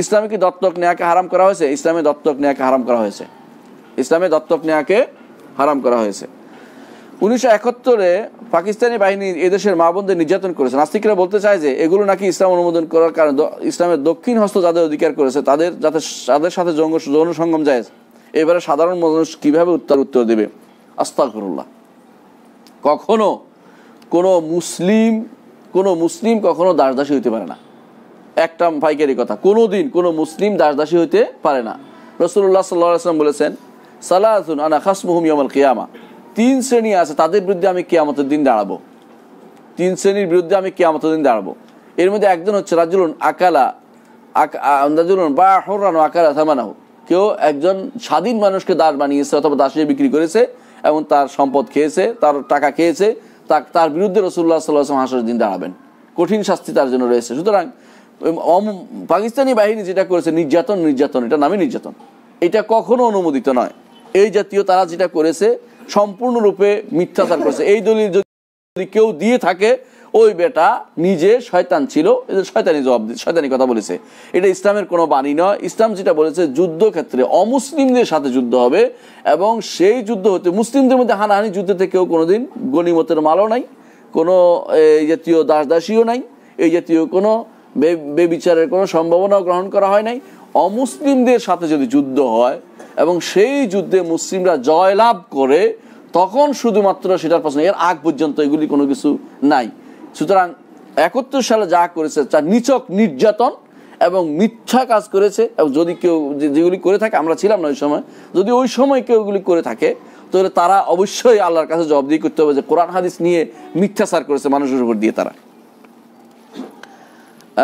ইসলামে কি দত্তক নেয়াকে হারাম করা হয়েছে? ইসলামে দত্তক নেয়াকে হারাম করা হয়েছে। ইসলামে দত্তক নেয়াকে হারাম করা হয়েছে। উনিশশো একাত্তরে পাকিস্তানি বাহিনী এদেশের মা বোনদের নির্যাতন করেছে। নাস্তিকরা বলতে চায় যে, এগুলো নাকি ইসলাম অনুমোদন করার কারণে ইসলামের দক্ষিণ হস্ত যাদের অধিকার করেছে, তাদের যাতে তাদের সাথে যৌন সঙ্গম যায়। এবারে সাধারণ মানুষ কীভাবে উত্তর উত্তর দেবে? আস্তাগফিরুল্লাহ। কখনো কোনো মুসলিম কোনো মুসলিম কখনো দাসদাসী হইতে পারে না। একটা পাইকারি কথা। কোনো দিন কোনো মুসলিম দাসদাসী হইতে পারে না। রসুল্লাহ সাল্লাহ আসলাম বলেছেন সালাহুন আনা খাসমুহুম ইয়ামাল কিয়ামা। তিন শ্রেণি আছে, তাদের বিরুদ্ধে আমি কিয়ামতের দিন দাঁড়াবো। তিন শ্রেণির বিরুদ্ধে আমি কিয়ামতের দিন দাঁড়াবো। এর মধ্যে একজন হচ্ছে রাজুলুন আকালা রাজুলুন বা হরানো আকালা থামানাহু কেউ একজন স্বাধীন মানুষকে দাস বানিয়েছে অথবা দাস বিক্রি করেছে এবং তার সম্পদ খেয়েছে, তার টাকা খেয়েছে তার বিরুদ্ধে রসুল্লাহ সাল্লাহ হাসর দিন দাঁড়াবেন। কঠিন শাস্তি তার জন্য রয়েছে। সুতরাং পাকিস্তানি বাহিনী যেটা করেছে, নির্যাতন নির্যাতন, এটা নামে নির্যাতন। এটা কখনো অনুমোদিত নয়। এই জাতীয় তারা যেটা করেছে, সম্পূর্ণরূপে মিথ্যাচার করেছে। এই দলিল যদি কেউ দিয়ে থাকে, ওই বেটা নিজে শয়তান ছিল। শয়তানি জবাব শয়তানি কথা বলেছে। এটা ইসলামের কোনো বাণী নয়। ইসলাম যেটা বলেছে যুদ্ধ ক্ষেত্রে অমুসলিমদের সাথে যুদ্ধ হবে এবং সেই যুদ্ধ হতে, মুসলিমদের মধ্যে হানাহানি যুদ্ধতে কেউ কোনোদিন গণিমতের মালও নাই, কোনো, এই জাতীয় দাস দাসীও নাই, এই জাতীয় কোনো বেবিচারের কোনো সম্ভাবনাও গ্রহণ করা হয় নাই। অমুসলিমদের সাথে যদি যুদ্ধ হয় এবং সেই যুদ্ধে মুসলিমরা জয়লাভ করে, তখন শুধুমাত্র সেটার প্রশ্ন, এর আগ পর্যন্ত এগুলি কোনো কিছু নাই। সুতরাং একাত্তর সালে যা করেছে, তা নিচক নির্যাতন এবং মিথ্যা কাজ করেছে। এবং যদি কেউ যেগুলি করে থাকে, আমরা ছিলাম না ওই সময়, যদি ওই সময় কেউ এগুলি করে থাকে, তাহলে তারা অবশ্যই আল্লাহর কাছে জবাবদিহি করতে হবে যে, কোরআন হাদিস নিয়ে মিথ্যাচার করেছে মানুষের উপর দিয়ে তারা। Uh,